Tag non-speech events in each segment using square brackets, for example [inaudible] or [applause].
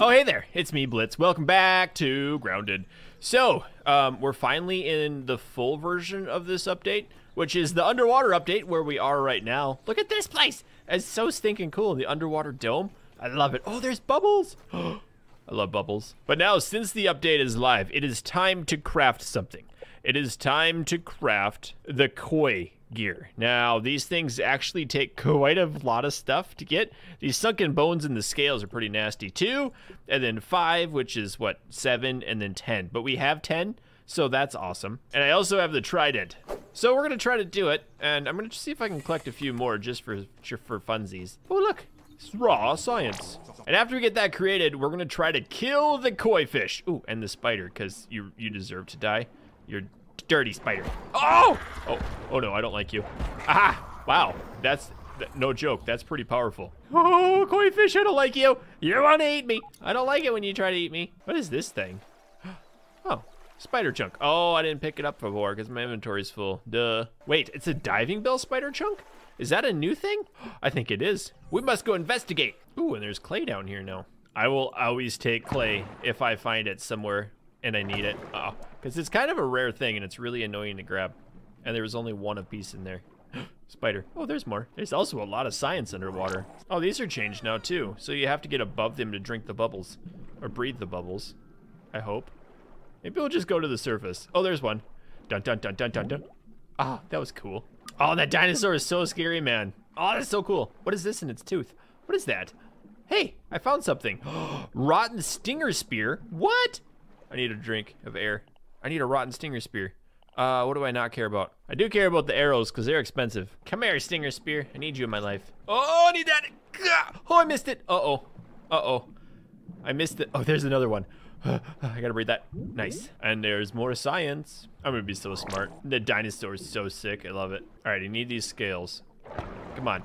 Oh, hey there, it's me, Blitz. Welcome back to Grounded. So, um, we're finally in the full version of this update, which is the underwater update where we are right now. Look at this place! It's so stinking cool, the underwater dome. I love it. Oh, there's bubbles! [gasps] I love bubbles. But now, since the update is live, it is time to craft something. It is time to craft the koi gear. Now, these things actually take quite a lot of stuff to get. These sunken bones in the scales are pretty nasty too. And then five, which is what, seven, and then 10. But we have 10, so that's awesome. And I also have the trident. So we're gonna try to do it, and I'm gonna see if I can collect a few more just for, for funsies. Oh, look, it's raw science. And after we get that created, we're gonna try to kill the koi fish. Ooh, and the spider, because you you deserve to die. You're dirty spider. Oh! Oh, oh no, I don't like you. Ah! Wow, that's no joke. That's pretty powerful. Oh, koi fish, I don't like you. You want to eat me. I don't like it when you try to eat me. What is this thing? [gasps] Oh, spider chunk. Oh, I didn't pick it up before because my inventory's full. Duh. Wait, it's a diving bell spider chunk? Is that a new thing? [gasps] I think it is. We must go investigate. Ooh, and there's clay down here now. I will always take clay if I find it somewhere and I need it. Oh Because it's kind of a rare thing and it's really annoying to grab. And there was only one of piece in there. [gasps] Spider. Oh, there's more. There's also a lot of science underwater. Oh, these are changed now too. So you have to get above them to drink the bubbles. Or breathe the bubbles. I hope. Maybe we'll just go to the surface. Oh, there's one. Dun dun dun dun dun dun. Ah, that was cool. Oh, that dinosaur is so scary, man. Oh, that's so cool. What is this in its tooth? What is that? Hey, I found something. [gasps] Rotten stinger spear. What? I need a drink of air. I need a rotten stinger spear. Uh, what do I not care about? I do care about the arrows because they're expensive. Come here, stinger spear. I need you in my life. Oh, I need that. Oh, I missed it. Uh-oh. Uh-oh. I missed it. Oh, there's another one. [sighs] I gotta read that. Nice. And there's more science. I'm gonna be so smart. The dinosaur is so sick. I love it. All right, I need these scales. Come on.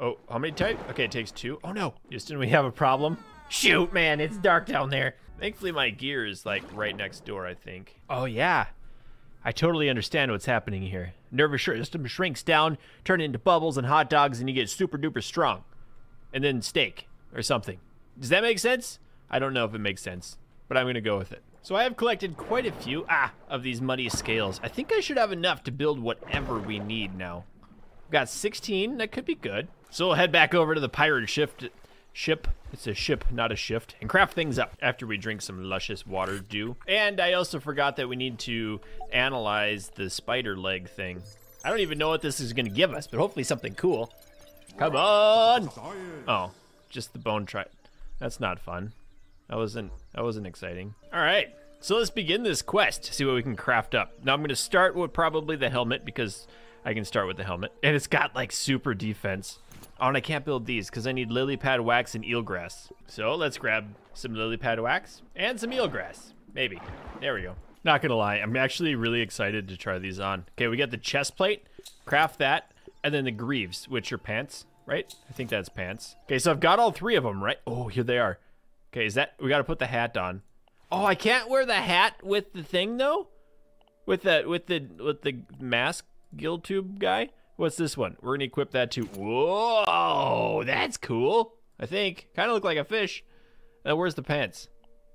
Oh, how many type? Okay, it takes two. Oh no, Houston, we have a problem. Shoot, man, it's dark down there. Thankfully, my gear is like right next door, I think. Oh, yeah. I totally understand what's happening here. Nervous system shrinks down, turn into bubbles and hot dogs, and you get super duper strong. And then steak or something. Does that make sense? I don't know if it makes sense, but I'm going to go with it. So I have collected quite a few ah, of these muddy scales. I think I should have enough to build whatever we need now. We've got 16. That could be good. So we'll head back over to the pirate shift ship. It's a ship, not a shift. And craft things up after we drink some luscious water dew. And I also forgot that we need to analyze the spider leg thing. I don't even know what this is going to give us, but hopefully something cool. Come on! Oh, just the bone tri- That's not fun. That wasn't, that wasn't exciting. All right, so let's begin this quest, see what we can craft up. Now I'm going to start with probably the helmet because I can start with the helmet. And it's got like super defense. Oh, and I can't build these because I need lily pad wax and eelgrass. So let's grab some lily pad wax and some eelgrass. Maybe. There we go. Not gonna lie, I'm actually really excited to try these on. Okay, we got the chest plate, craft that, and then the greaves, which are pants, right? I think that's pants. Okay, so I've got all three of them, right? Oh, here they are. Okay, is that, we gotta put the hat on. Oh, I can't wear the hat with the thing though? With the, with the, with the mask gill tube guy? What's this one? We're gonna equip that too. Whoa, that's cool. I think. Kind of look like a fish. Now, where's the pants?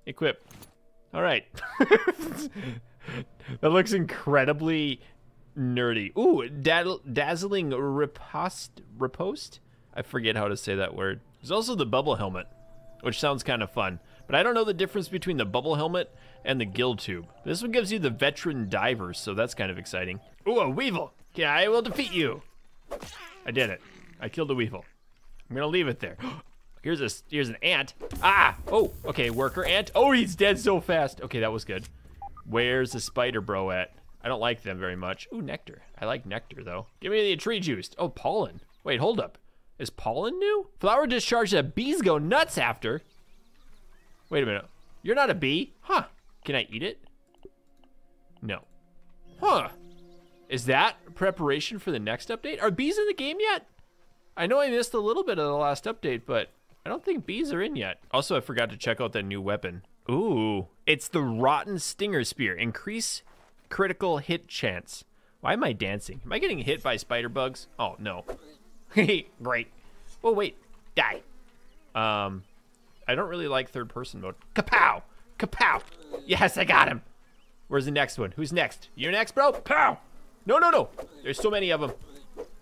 Equip. All right. [laughs] that looks incredibly nerdy. Ooh, dazzling riposte. Riposte? I forget how to say that word. There's also the bubble helmet, which sounds kind of fun. But I don't know the difference between the bubble helmet and the gill tube. This one gives you the veteran diver, so that's kind of exciting. Ooh, a weevil. Yeah, I will defeat you. I did it. I killed the weevil. I'm gonna leave it there. [gasps] Here's a here's an ant. Ah! Oh, okay, worker ant. Oh, he's dead so fast. Okay, that was good. Where's the spider bro at? I don't like them very much. Ooh, nectar. I like nectar though. Give me the tree juice. Oh, pollen. Wait, hold up. Is pollen new? Flower discharge that bees go nuts after. Wait a minute. You're not a bee? Huh. Can I eat it? No. Huh. Is that preparation for the next update? Are bees in the game yet? I know I missed a little bit of the last update, but I don't think bees are in yet. Also, I forgot to check out that new weapon. Ooh, it's the Rotten Stinger Spear. Increase critical hit chance. Why am I dancing? Am I getting hit by spider bugs? Oh, no. [laughs] Great. Oh, wait. Die. Um, I don't really like third person mode. Kapow! Kapow! Yes, I got him. Where's the next one? Who's next? You're next, bro? Pow! No, no, no. There's so many of them.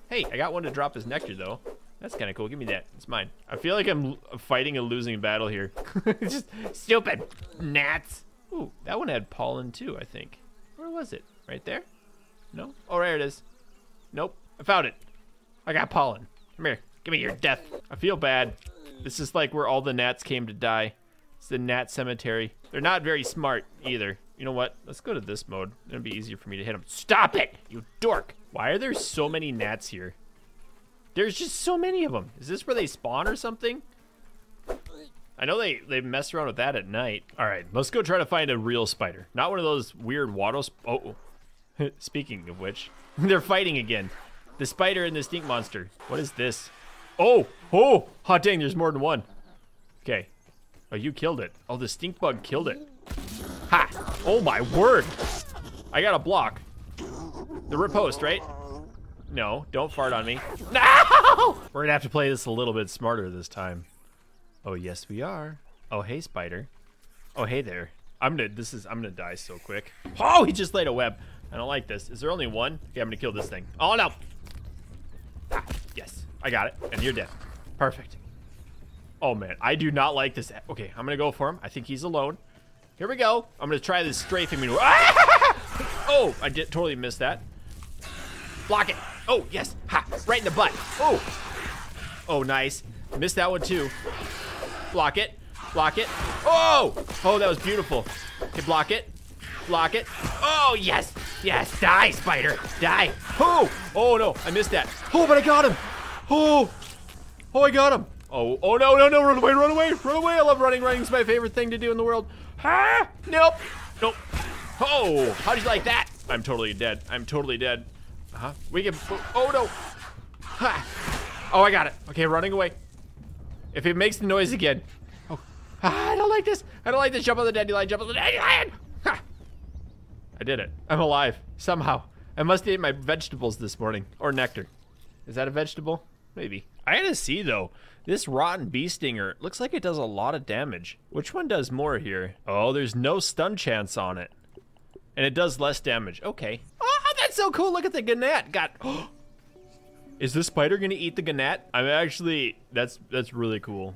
Hey, I got one to drop his nectar, though. That's kind of cool. Give me that. It's mine. I feel like I'm fighting a losing battle here. [laughs] Just stupid gnats. Ooh, that one had pollen, too, I think. Where was it? Right there? No? Oh, there it is. Nope. I found it. I got pollen. Come here. Give me your death. I feel bad. This is like where all the gnats came to die. It's the gnat cemetery. They're not very smart either. You know what? Let's go to this mode. It'll be easier for me to hit them. Stop it, you dork. Why are there so many gnats here? There's just so many of them. Is this where they spawn or something? I know they, they mess around with that at night. All right, let's go try to find a real spider. Not one of those weird waddle... Oh, oh. [laughs] speaking of which, [laughs] they're fighting again. The spider and the stink monster. What is this? Oh, oh, hot dang, there's more than one. Okay. Oh, you killed it. Oh, the stink bug killed it. Ha! Oh my word! I got a block. The riposte, right? No, don't fart on me. No! We're gonna have to play this a little bit smarter this time. Oh, yes we are. Oh, hey, spider. Oh, hey there. I'm gonna, this is, I'm gonna die so quick. Oh, he just laid a web. I don't like this. Is there only one? Okay, I'm gonna kill this thing. Oh, no! Ah, yes. I got it. And you're dead. Perfect. Oh, man. I do not like this. Okay, I'm to go for him. I think he's alone. Here we go. I'm to try this strafing maneuver. [laughs] Ah! Oh, I did totally missed that. Block it. Oh, yes. Ha. Right in the butt. Oh. Oh, nice. Missed that one, too. Block it. Block it. Oh! Oh, that was beautiful. Okay, block it. Block it. Oh, yes. Yes. Die, spider. Die. Oh! Oh, no. I missed that. Oh, but I got him. Oh! Oh, I got him! Oh, oh no, no, no, run away, run away, run away! I love running, running's my favorite thing to do in the world. Ah! Nope! Nope. Oh, how did you like that? I'm totally dead. I'm totally dead. Uh-huh. We can, oh no! Ha! Oh, I got it. Okay, running away. If it makes the noise again. Oh, ah, I don't like this. I don't like this. Jump on the dandelion, jump on the dandelion! Ha! I did it. I'm alive. Somehow. I must eat my vegetables this morning. Or nectar. Is that a vegetable? Maybe. I gotta see though. This rotten bee stinger looks like it does a lot of damage. Which one does more here? Oh, there's no stun chance on it. And it does less damage. Okay. Oh, that's so cool. Look at the gnat. Got. [gasps] Is this spider gonna eat the gnat? I'm actually. That's that's really cool.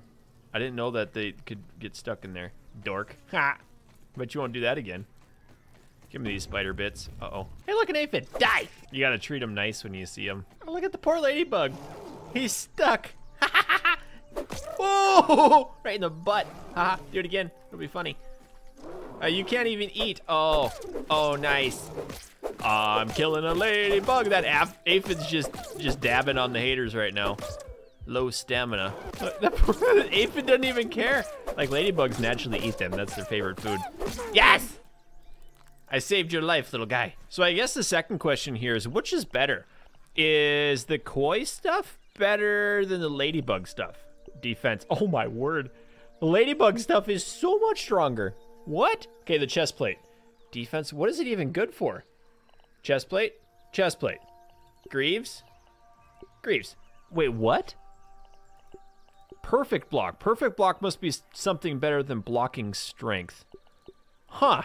I didn't know that they could get stuck in there. Dork. [laughs] Ha. But you won't do that again. Give me these spider bits. Uh-oh. Hey, look, an aphid. Die! You gotta treat him nice when you see him. Oh, look at the poor ladybug. He's stuck. [laughs] oh! Right in the butt. Haha. Do it again. It'll be funny. Uh, you can't even eat. Oh. Oh, nice. I'm killing a ladybug. That aphid's just just dabbing on the haters right now. Low stamina. [laughs] That aphid doesn't even care. Like ladybugs naturally eat them. That's their favorite food. Yes! I saved your life, little guy. So I guess the second question here is which is better? Is the koi stuff better than the ladybug stuff? Defense. Oh my word. The ladybug stuff is so much stronger. What? Okay, the chest plate. Defense. What is it even good for? Chest plate? Chest plate. Greaves? Greaves. Wait, what? Perfect block. Perfect block must be something better than blocking strength. Huh.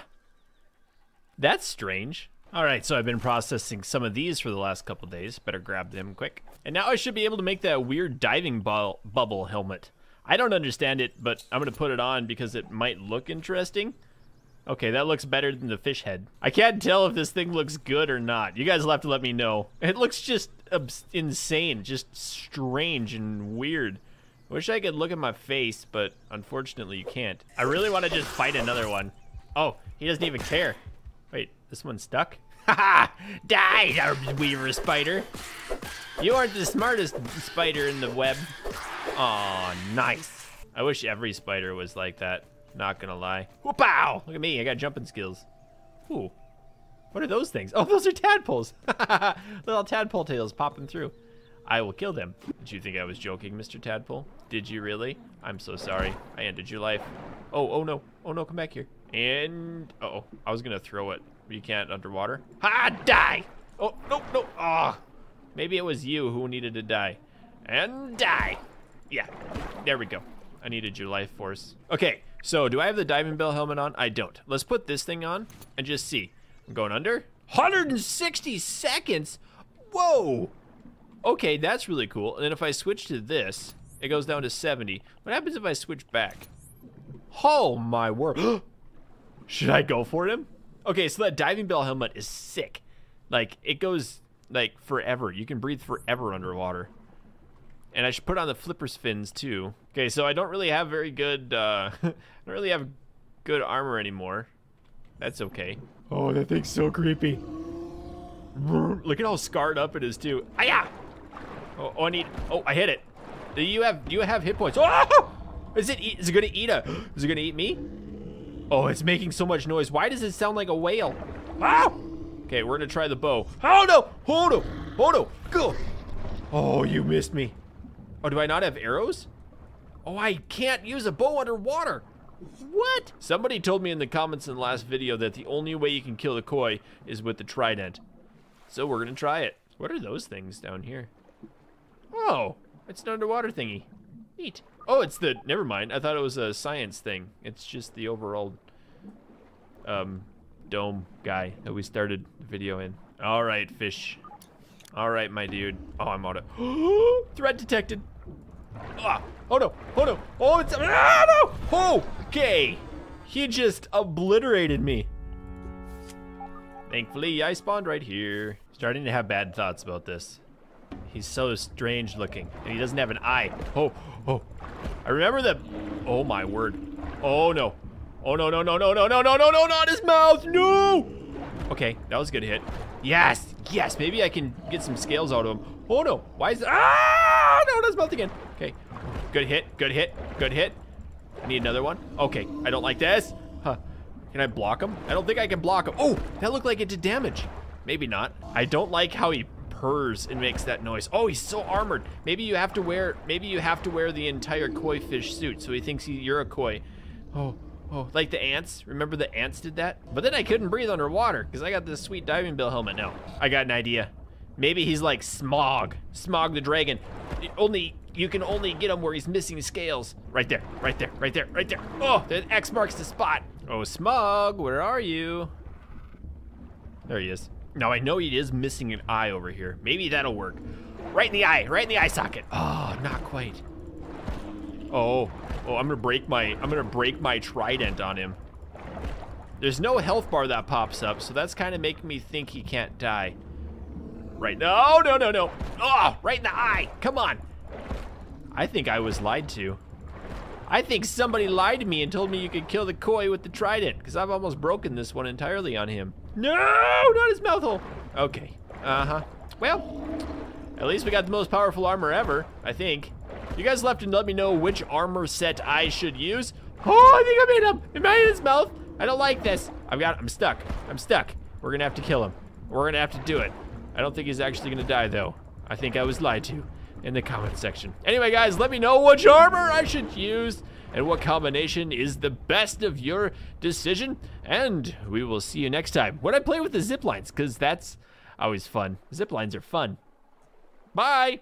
That's strange. All right, so I've been processing some of these for the last couple days. Better grab them quick. And now I should be able to make that weird diving bu bubble helmet. I don't understand it, but I'm going to put it on because it might look interesting. Okay, that looks better than the fish head. I can't tell if this thing looks good or not. You guys will have to let me know. It looks just insane, just strange and weird. Wish I could look at my face, but unfortunately you can't. I really want to just fight another one. Oh, he doesn't even care. Wait, this one's stuck? Ha! [laughs] Die, weaver spider! You aren't the smartest spider in the web. Oh, nice. I wish every spider was like that. Not gonna lie. Whoop-ow! Look at me, I got jumping skills. Ooh. What are those things? Oh, those are tadpoles. [laughs] Little tadpole tails popping through. I will kill them. Did you think I was joking, Mr. Tadpole? Did you really? I'm so sorry. I ended your life. Oh, oh no. Oh no, come back here. And, uh oh I was gonna throw it. You can't underwater. Ha, die! Oh, no, no, ah. Oh. Maybe it was you who needed to die. And die. Yeah, there we go. I needed your life force. Okay, so do I have the diving bell helmet on? I don't. Let's put this thing on and just see. I'm going under. 160 seconds? Whoa! Okay, that's really cool. And then if I switch to this, it goes down to 70. What happens if I switch back? Oh my word. [gasps] Should I go for him? Okay, so that diving bell helmet is sick. Like, it goes, like, forever. You can breathe forever underwater. And I should put on the flippers fins, too. Okay, so I don't really have very good, uh, [laughs] I don't really have good armor anymore. That's okay. Oh, that thing's so creepy. Look at how scarred up it is, too. Ah, yeah! Oh, oh, I need, oh, I hit it. Do you have, do you have hit points? Oh! Is it, is it gonna eat a, [gasps] is it gonna eat me? Oh, it's making so much noise. Why does it sound like a whale? Ah! Okay, we're gonna try the bow. Oh no! Oh no! Oh no! Go! Oh, you missed me. Oh, do I not have arrows? Oh, I can't use a bow underwater. What? Somebody told me in the comments in the last video that the only way you can kill the koi is with the trident. So we're gonna try it. What are those things down here? Oh, it's an underwater thingy. Neat. Oh, it's the, never mind. I thought it was a science thing. It's just the overall um, dome guy that we started the video in. All right, fish. All right, my dude. Oh, I'm out of, [gasps] threat detected. Ah, oh no, oh no, oh, it's, ah, no, oh, okay. He just obliterated me. Thankfully, I spawned right here. Starting to have bad thoughts about this. He's so strange looking, and he doesn't have an eye. Oh, oh. I remember the, oh my word. Oh no. Oh no, no, no, no, no, no, no, no, no, not his mouth, no! Okay, that was a good hit. Yes, yes, maybe I can get some scales out of him. Oh no, why is it, ah, no, not his mouth again. Okay, good hit, good hit, good hit. I need another one. Okay, I don't like this. Huh. Can I block him? I don't think I can block him. Oh, that looked like it did damage. Maybe not. I don't like how he purrs and makes that noise. Oh, he's so armored. Maybe you have to wear, maybe you have to wear the entire koi fish suit so he thinks he, you're a koi. Oh, oh, like the ants. Remember the ants did that? But then I couldn't breathe underwater because I got this sweet diving bell helmet now. I got an idea. Maybe he's like Smaug, Smaug the dragon. Only you can only get him where he's missing scales. Right there, right there, right there, right there. Oh, the X marks the spot. Oh, Smaug, where are you? There he is. Now I know he is missing an eye over here. Maybe that'll work. Right in the eye, right in the eye socket. Oh, not quite. Oh, oh, I'm gonna break my, I'm gonna break my trident on him. There's no health bar that pops up, so that's kind of making me think he can't die. Right, no, no, no, no. Oh, right in the eye, come on. I think I was lied to. I think somebody lied to me and told me you could kill the koi with the trident, because I've almost broken this one entirely on him. No, not his mouth hole. Okay, uh-huh. Well, at least we got the most powerful armor ever, I think. You guys left and let me know which armor set I should use. Oh, I think I made him. Am I in his mouth? I don't like this. I've got, I'm stuck. I'm stuck. We're gonna have to kill him. We're gonna have to do it. I don't think he's actually gonna die though. I think I was lied to in the comment section. Anyway, guys, let me know which armor I should use and what combination is the best of your decision. And we will see you next time when I play with the zip lines, because that's always fun. Zip lines are fun. Bye!